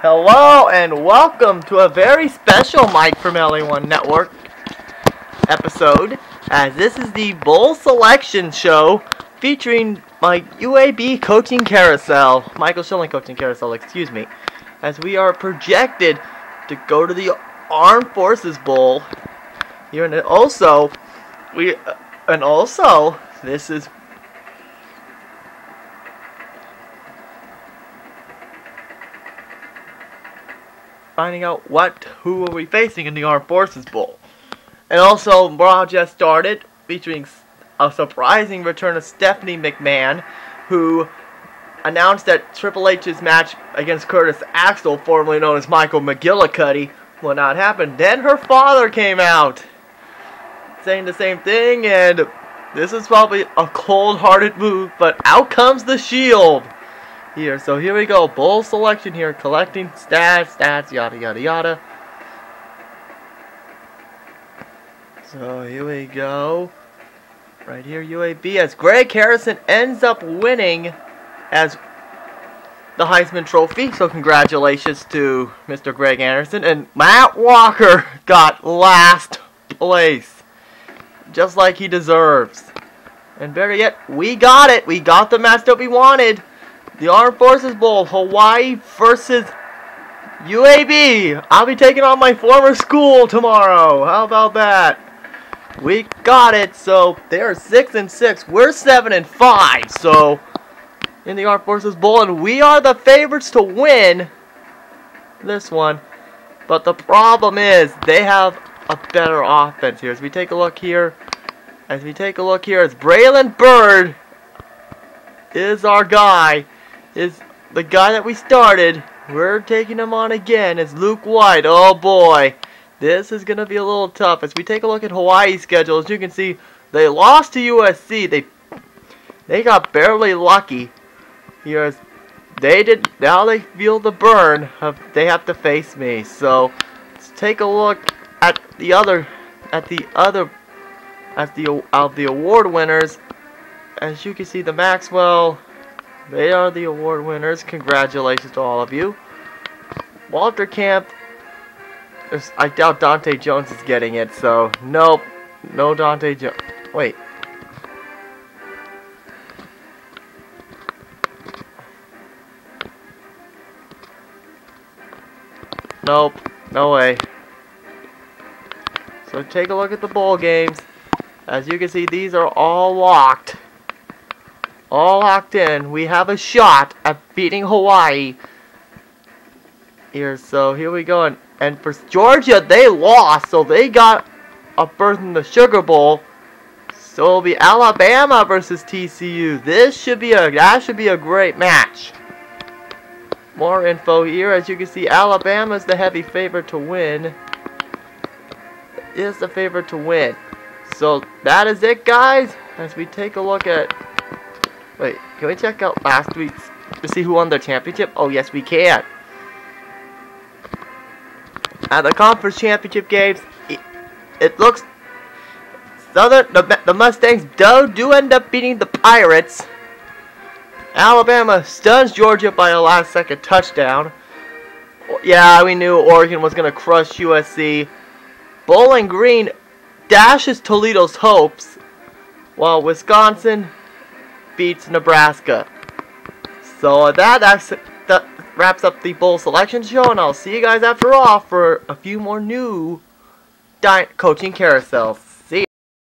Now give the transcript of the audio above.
Hello and welcome to a very special Mike from LA1 Network episode, as this is the Bowl Selection Show featuring my UAB coaching carousel, Michael Schilling coaching carousel, excuse me, as we are projected to go to the Armed Forces Bowl here, and also we and also this is finding out what who are we facing in the Armed Forces Bowl. And also Raw just started featuring a surprising return of Stephanie McMahon who announced that Triple H's match against Curtis Axel, formerly known as Michael McGillicutty, will not happen. Then her father came out saying the same thing and this is probably a cold-hearted move, but out comes the Shield here. So here we go. Bowl selection here. Collecting stats, stats, yada, yada, yada. So here we go. Right here, UAB, as Greg Harrison ends up winning as the Heisman Trophy. So congratulations to Mr. Greg Anderson. And Matt Walker got last place. Just like he deserves. And better yet, we got it. We got the match that we wanted. The Armed Forces Bowl, Hawaii versus UAB. I'll be taking on my former school tomorrow. How about that? We got it. So they're six and six. We're seven and five. So in the Armed Forces Bowl, and we are the favorites to win this one. But the problem is they have a better offense here. As we take a look here, as we take a look here, as Braylon Byrd is our guy is the guy that we started. We're taking him on again. It's Luke White. Oh boy. This is going to be a little tough. As we take a look at Hawaii's schedule, as you can see, they lost to USC. They they got barely lucky. Here's they did now they feel the burn of they have to face me. So let's take a look at the other at the other at the of the award winners. As you can see the Maxwell they are the award winners. Congratulations to all of you. Walter Camp. I doubt Dante Jones is getting it, so nope. No Dante Jones. Wait. Nope. No way. So take a look at the bowl games. As you can see, these are all locked all locked in. We have a shot at beating Hawaii. Here, so here we go. And, and for Georgia, they lost, so they got a berth in the Sugar Bowl. So it'll be Alabama versus TCU. This should be a that should be a great match. More info here. As you can see, Alabama is the heavy favorite to win. Is the favorite to win. So that is it, guys. As we take a look at Wait, can we check out last week's to see who won the championship? Oh, yes, we can. At the conference championship games, it, it looks Southern the, the Mustangs do do end up beating the Pirates. Alabama stuns Georgia by a last second touchdown. Yeah, we knew Oregon was going to crush USC. Bowling Green dashes Toledo's hopes, while Wisconsin beats Nebraska. So uh, that, that's, that wraps up the bowl selection show, and I'll see you guys after all for a few more new coaching carousels.